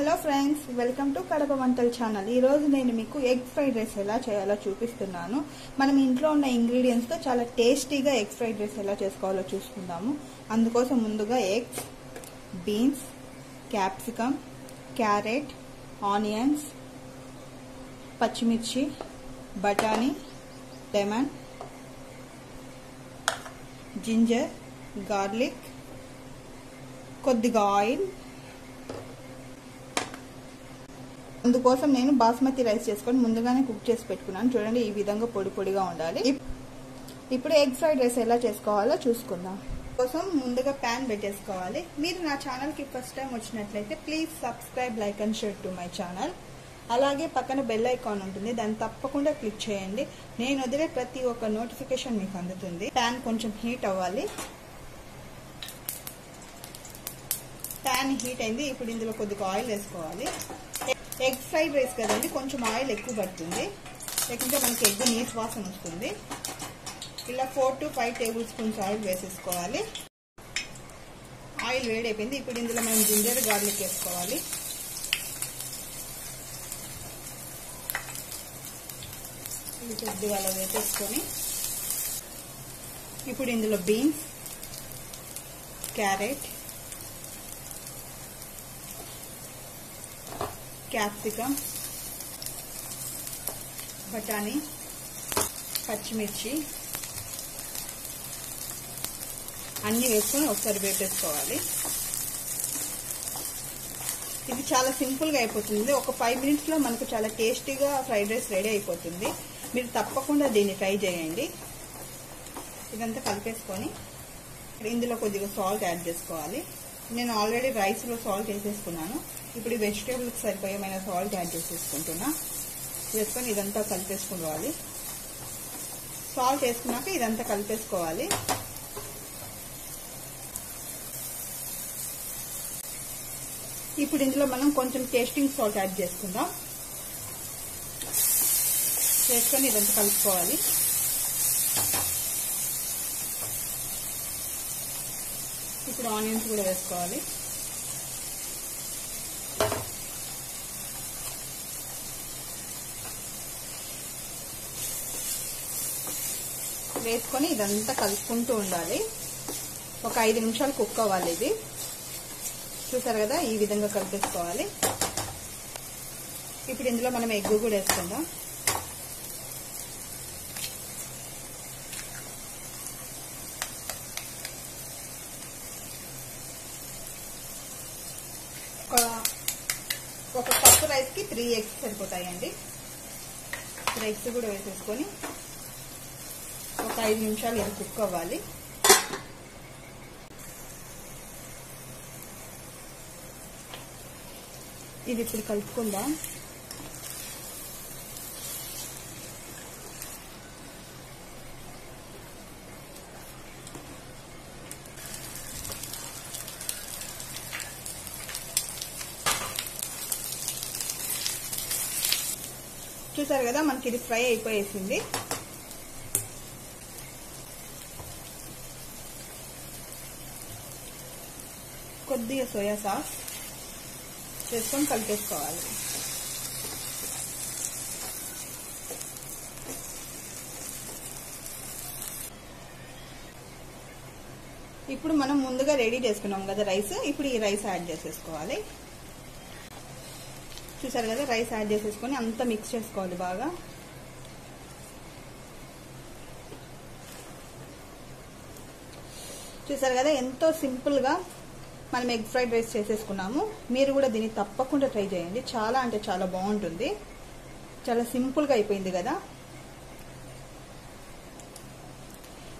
Hello friends welcome to Kadapa వంటల channel. ఈరోజు నేను మీకు ఎగ్ ఫ్రైడ్ రైస్ ఎలా చేయాలో చూపిస్తున్నాను. మనం ఇంట్లో ఉన్న ఇంగ్రీడియంట్స్తో చాలా టేస్టీగా ఎగ్ ఫ్రైడ్ రైస్ ఎలా చేసుకోవాలో చూసుకుందాము. అందుకోసం ముందుగా eggs beans capsicum carrot onions పచ్చిమిర్చి బఠానీ లెమన్ జింజర్ గార్లిక్ కొద్దిగా ఆయిల్ అందుకోసం నేను బాస్మతి రైస్ చేసుకొని ముందుగానే కుక్ చేసి పెట్టుకున్నాను. చూడండి ఈ విధంగా పొడి పొడిగా ఉండాలి. ఇప్పుడు ఎగ్ ఫ్రైడ్ రైస్ ఎలా చేసుకోవాలో చూసుకుందాం. కోసం ముందుగా ప్యాన్ పెట్టేసుకోవాలి. మీరు నా ఛానల్కి ఫస్ట్ టైం వచ్చినట్లయితే please subscribe like and share to my channel. అలాగే పక్కన బెల్ ఐకాన్ ఉంటుంది. దాన్ని తప్పకుండా క్లిక్ చేయండి. నేను వదిలే ప్రతి ఒక్క నోటిఫికేషన్ మీకు అందుతుంది. ప్యాన్ కొంచెం హీట్ అవ్వాలి. ప్యాన్ హీట్ అయింది. ఇప్పుడు ఇందులో కొద్దిగా ఆయిల్ వేసుకోవాలి. ఎగ్ ఫ్రైడ్ రైస్ కదండి కొంచెం ఆయిల్ ఎక్కువ పడుతుంది. లేకుంటే మనకి ఎగ్ నీచు వాసన వస్తుంది. ఇలా four to five tablespoons oil వేసేసుకోవాలి. ఆయిల్ వేడైపోయింది. ఇప్పుడు ఇందులో మనం జింజర్ గార్లిక్ వేసుకోవాలి. ఇది కొద్దిగా అలా వేసేసుకొని ఇప్పుడు ఇందులో బీన్స్ క్యారెట్ క్యాప్సికమ్ బఠానీ పచ్చిమిర్చి అన్నీ వేసుకొని ఒకసారి వేపేసుకోవాలి. ఇది చాలా సింపుల్గా అయిపోతుంది. ఒక ఫైవ్ మినిట్స్లో మనకు చాలా టేస్టీగా ఫ్రైడ్ రైస్ రెడీ అయిపోతుంది. మీరు తప్పకుండా దీన్ని ట్రై చేయండి. ఇదంతా కలిపేసుకొని ఇందులో కొద్దిగా సాల్ట్ యాడ్ చేసుకోవాలి. నేను ఆల్రెడీ రైస్లో సాల్ట్ వేసేసుకున్నాను. ఇప్పుడు ఈ వెజిటేబుల్కి సరిపోయేమైన సాల్ట్ యాడ్ చేసేసుకుంటున్నా. వేసుకొని ఇదంతా కలిపేసుకోవాలి. సాల్ట్ వేసుకున్నాక ఇదంతా కలిపేసుకోవాలి. ఇప్పుడు ఇందులో మనం కొంచెం టేస్టింగ్ సాల్ట్ యాడ్ చేసుకుందాం. చేసుకొని ఇదంతా కలుపుకోవాలి. ఇప్పుడు ఆనియన్స్ కూడా వేసుకోవాలి. వేసుకొని ఇదంతా కలుపుకుంటూ ఉండాలి. ఒక ఐదు నిమిషాలు కుక్ అవ్వాలి ఇది. చూసారు కదా ఈ విధంగా కలిపేసుకోవాలి. ఇప్పుడు ఇందులో మనం ఎగ్ కూడా వేసుకుందాం. ఒక కప్పు రైస్కి త్రీ ఎగ్స్ సరిపోతాయండి. త్రీ ఎగ్స్ కూడా వేసేసుకొని ఒక ఐదు నిమిషాలు ఇది కుక్ అవ్వాలి. ఇది ఇప్పుడు కలుపుకుందాం. చూసారు కదా మనకి ఇది ఫ్రై అయిపోయేసింది. కొద్దిగా సోయా సాస్ చేసుకొని కలిపేసుకోవాలి. ఇప్పుడు మనం ముందుగా రెడీ చేసుకున్నాం కదా రైస్ ఇప్పుడు ఈ రైస్ యాడ్ చేసేసుకోవాలి. చూసారు కదా రైస్ యాడ్ చేసేసుకొని అంతా మిక్స్ చేసుకోవాలి బాగా. చూసారు కదా ఎంతో సింపుల్గా మనం ఎగ్ ఫ్రైడ్ రైస్ చేసేసుకున్నాము. మీరు కూడా దీన్ని తప్పకుండా ట్రై చేయండి. చాలా అంటే చాలా బాగుంటుంది. చాలా సింపుల్గా అయిపోయింది కదా.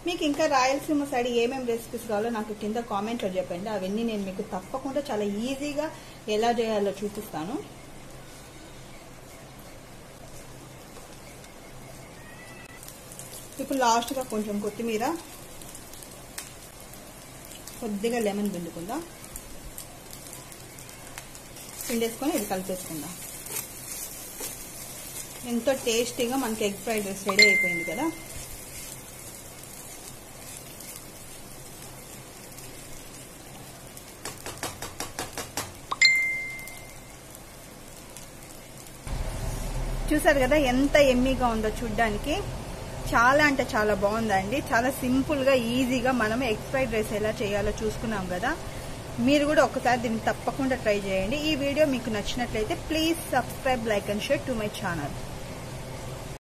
మీకు ఇంకా రాయలసీమ సైడ్ ఏమేమి రెసిపీస్ కావాలో నాకు కింద కామెంట్లో చెప్పండి. అవన్నీ నేను మీకు తప్పకుండా చాలా ఈజీగా ఎలా చేయాలో చూపిస్తాను. ఇప్పుడు లాస్ట్గా కొంచెం కొత్తిమీర కొద్దిగా లెమన్ పిండుకుందాం. పిండేసుకొని ఇది కలిపేసుకుందాం. ఎంతో టేస్టీగా మనకి ఎగ్ ఫ్రైడ్ రైస్ రెడీ అయిపోయింది కదా. చూసారు కదా ఎంత ఎమ్మీగా ఉందో చూడ్డానికి. చాలా అంటే చాలా బాగుందండి. చాలా సింపుల్గా ఈజీగా మనం ఎగ్ ఫ్రైడ్ రైస్ ఎలా చేయాలో చూసుకున్నాం కదా. మీరు కూడా ఒకసారి దీన్ని తప్పకుండా ట్రై చేయండి. ఈ వీడియో మీకు నచ్చినట్లయితే please subscribe like and share to my channel.